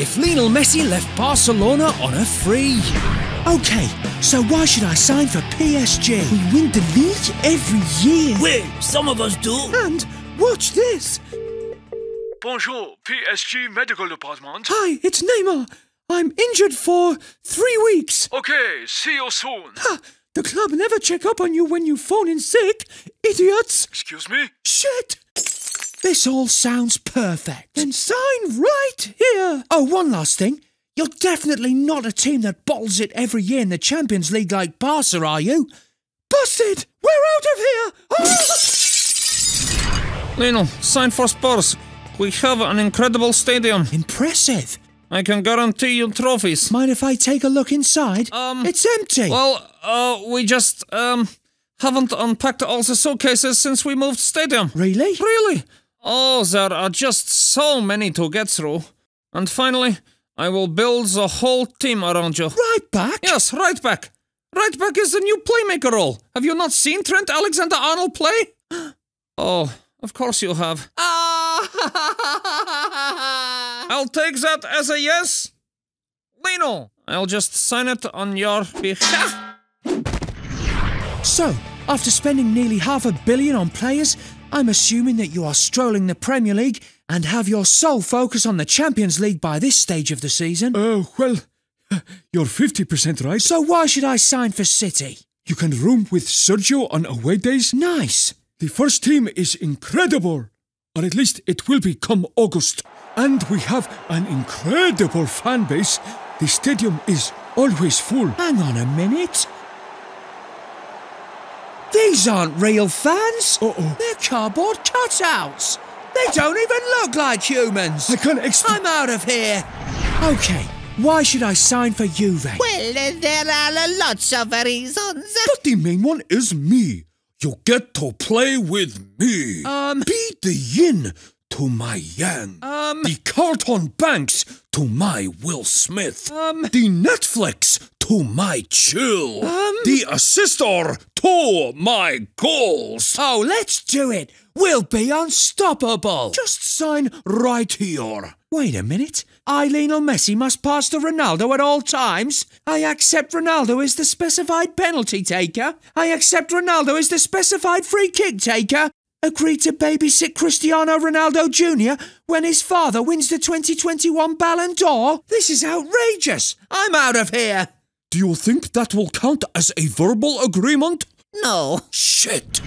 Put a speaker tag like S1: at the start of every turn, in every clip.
S1: if Lionel Messi left Barcelona on a free. Okay, so why should I sign for PSG? We win the league every year.
S2: Wait, some of us do.
S1: And watch this.
S3: Bonjour, PSG Medical Department.
S1: Hi, it's Neymar. I'm injured for three weeks.
S3: Okay, see you soon.
S1: Ha! The club never check up on you when you phone in sick, idiots.
S3: Excuse me?
S1: Shit! This all sounds perfect. Then sign right here. Oh, one last thing. You're definitely not a team that bottles it every year in the Champions League like Barca, are you? Busted! We're out of here! Oh!
S4: Lionel, sign for Spurs. We have an incredible stadium.
S1: Impressive.
S4: I can guarantee you trophies.
S1: Mind if I take a look inside?
S4: Um,
S1: it's empty.
S4: Well, uh, we just, um, haven't unpacked all the suitcases since we moved stadium.
S1: really?
S4: Really? Oh, there are just so many to get through. And finally, I will build the whole team around you.
S1: Right back?
S4: Yes, right back. Right back is the new playmaker role. Have you not seen Trent Alexander Arnold play? oh, of course you have. Ah! I'll take that as a yes. Lino, I'll just sign it on your behalf.
S1: So, after spending nearly half a billion on players, I'm assuming that you are strolling the Premier League and have your sole focus on the Champions League by this stage of the season.
S5: Uh, well, you're 50% right.
S1: So why should I sign for City?
S5: You can room with Sergio on away days.
S1: Nice.
S5: The first team is incredible. Or at least it will be come August. And we have an incredible fan base. The stadium is always full.
S1: Hang on a minute. These aren't real fans.
S5: Uh-oh.
S1: They're cardboard cutouts. They don't even look like humans.
S5: I can't explain.
S1: I'm out of here. Okay, why should I sign for Juve?
S6: Well, uh, there are lots of reasons.
S5: But the main one is me. You get to play with me.
S1: Um,
S5: Be the yin to my yang.
S1: Um,
S5: the Carlton Banks to my Will Smith.
S1: Um,
S5: the Netflix to my chill.
S1: Um,
S5: the assistor to my goals.
S1: oh, let's do it. We'll be unstoppable.
S5: Just sign right here.
S1: Wait a minute. Lionel Messi, must pass to Ronaldo at all times. I accept Ronaldo is the specified penalty taker. I accept Ronaldo is the specified free kick taker. Agree to babysit Cristiano Ronaldo Jr. when his father wins the 2021 Ballon d'Or? This is outrageous. I'm out of here.
S5: Do you think that will count as a verbal agreement?
S6: No.
S5: Shit.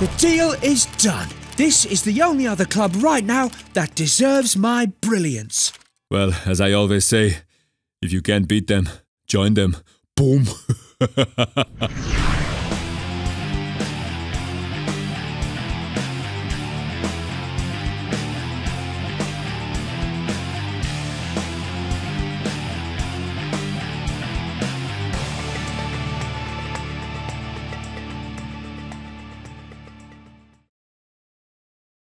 S1: The deal is done. This is the only other club right now that deserves my brilliance.
S5: Well, as I always say, if you can't beat them, join them. Boom.